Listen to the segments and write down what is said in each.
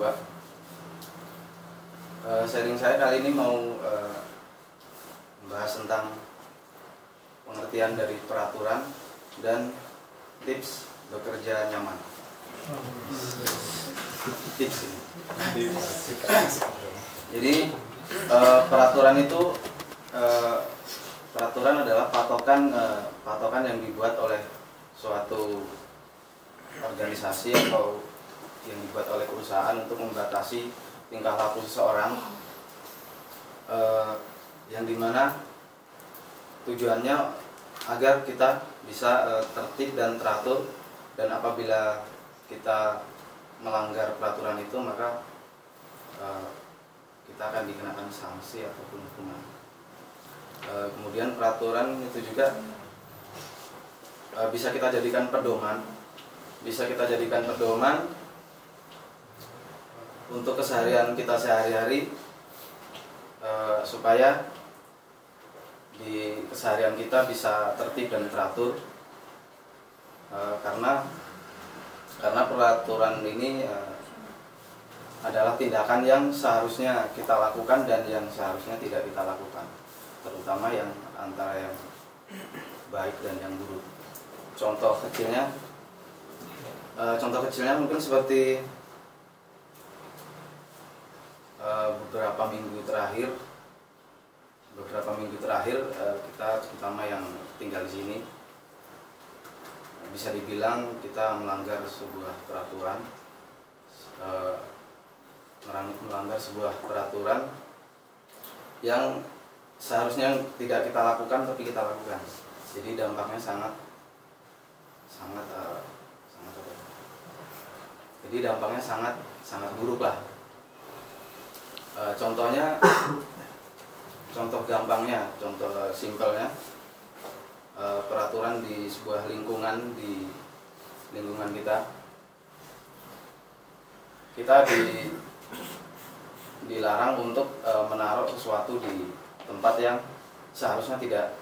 kedua. Uh, sharing saya kali ini mau uh, membahas tentang pengertian dari peraturan dan tips bekerja nyaman. Tips. Jadi uh, peraturan itu uh, peraturan adalah patokan uh, patokan yang dibuat oleh suatu organisasi atau yang dibuat oleh perusahaan untuk membatasi tingkah laku seseorang. Eh, yang di mana tujuannya agar kita bisa eh, tertib dan teratur dan apabila kita melanggar peraturan itu maka eh, kita akan dikenakan sanksi ataupun hukuman. Eh, kemudian peraturan itu juga eh, bisa kita jadikan pedoman. Bisa kita jadikan pedoman untuk keseharian kita sehari-hari uh, supaya di keseharian kita bisa tertib dan teratur. Uh, karena karena peraturan ini uh, adalah tindakan yang seharusnya kita lakukan dan yang seharusnya tidak kita lakukan terutama yang antara yang baik dan yang buruk. Contoh kecilnya contoh kecilnya mungkin seperti e, beberapa minggu terakhir beberapa minggu terakhir e, kita terutama yang tinggal di sini bisa dibilang kita melanggar sebuah peraturan e, melanggar sebuah peraturan yang seharusnya tidak kita lakukan tapi kita lakukan. Jadi dampaknya sangat sangat uh, jadi dampaknya sangat sangat buruk lah e, contohnya contoh gampangnya contoh simpelnya. E, peraturan di sebuah lingkungan di lingkungan kita. Kita di dilarang untuk e, menaruh sesuatu di tempat yang seharusnya tidak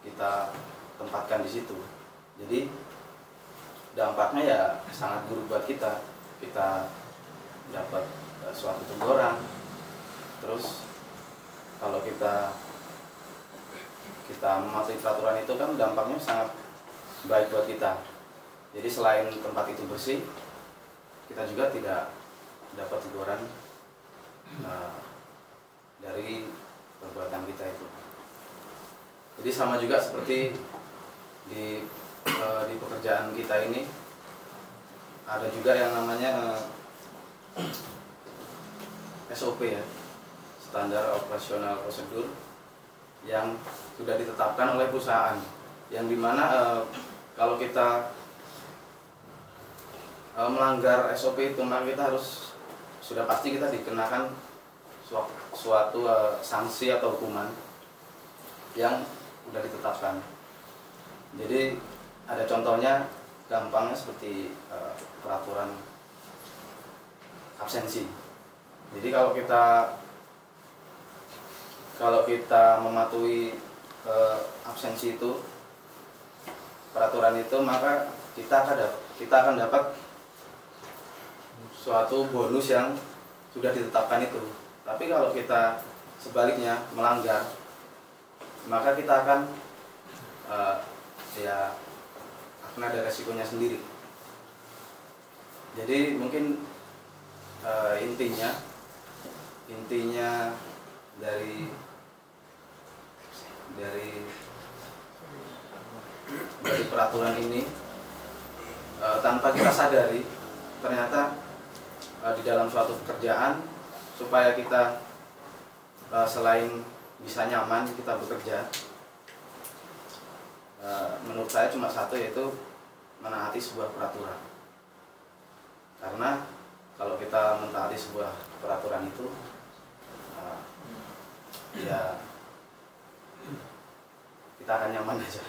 kita tempatkan di situ. Jadi dampaknya ya sangat buruk buat kita. Kita dapat suatu teguran terus kalau kita kita mematuhi peraturan itu kan dampaknya sangat baik buat kita. Jadi selain tempat itu bersih kita juga tidak dapat teguran uh, dari perbuatan kita itu. Jadi sama juga seperti di uh, di pekerjaan kita ini ada juga yang namanya uh, eh, SOP ya standar operasional prosedur yang sudah ditetapkan oleh perusahaan yang di mana uh, kalau kita uh, melanggar SOP itu maka kita harus sudah pasti kita dikenakan suatu, suatu uh, sanksi atau hukuman yang sudah ditetapkan jadi ada contohnya gampangnya seperti uh, peraturan absensi. Jadi kalau kita kalau kita mematuhi uh, absensi itu peraturan itu maka kita akan dapat, kita akan dapat suatu bonus yang sudah ditetapkan itu. Tapi kalau kita sebaliknya melanggar maka kita akan uh, ya akan ada resikonya sendiri jadi mungkin uh, intinya intinya dari dari dari peraturan ini uh, tanpa kita sadari ternyata uh, di dalam suatu pekerjaan supaya kita uh, selain bisa nyaman kita bekerja uh, menurut saya cuma satu yaitu menaati sebuah peraturan. Karena kalau kita mentaati sebuah peraturan itu uh, ya kita akan nyaman aja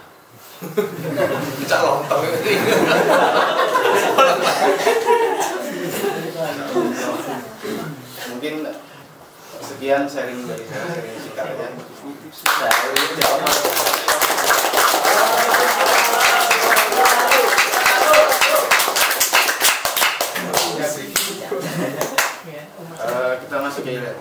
bisa lontong mungkin sekian sharing dari saya sharing singkat aja nah, Eh, kita masuk ke. Hilir.